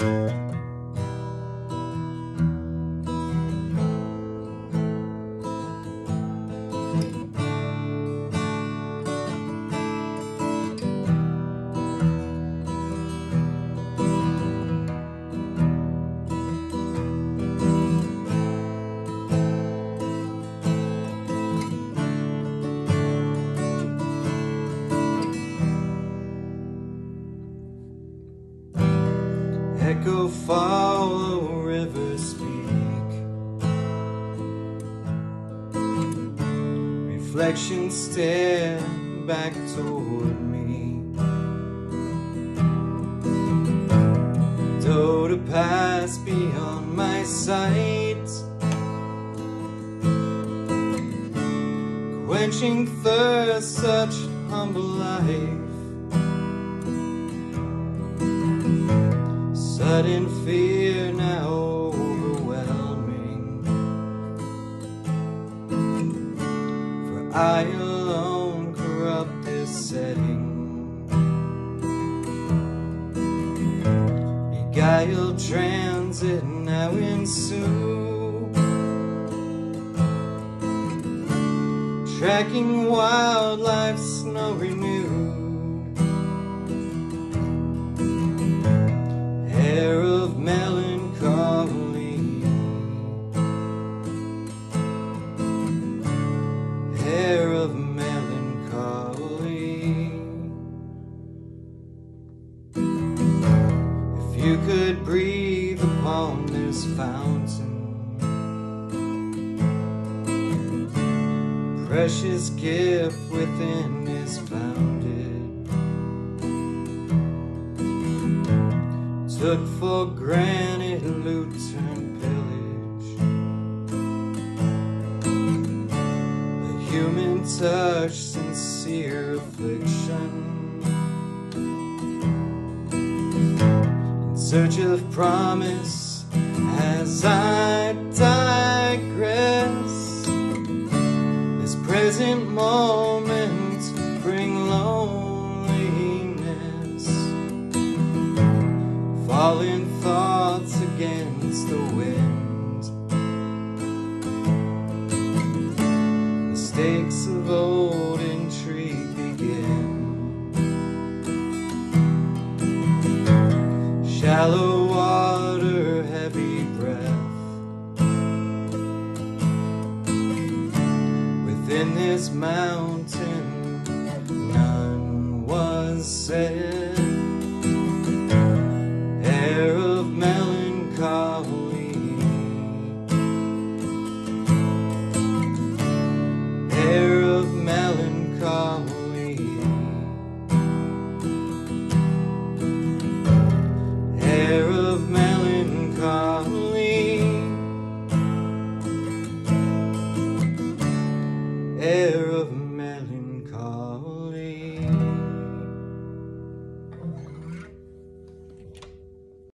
Música echo follow river speak. Reflection stare back toward me. Though to pass beyond my sight quenching thirst such humble life sudden fear now overwhelming. For I alone corrupt this setting. Beguiled transit now ensue. Tracking wildlife snow renewed. You could breathe upon this fountain precious gift within is founded took for granted loot and pillage. The human touch, sincere affliction. Search of promise as I digress. This present moment bring loneliness falling thoughts against the wind. Mistakes of old intrigue Shallow water, heavy breath. Within this mountain, none was said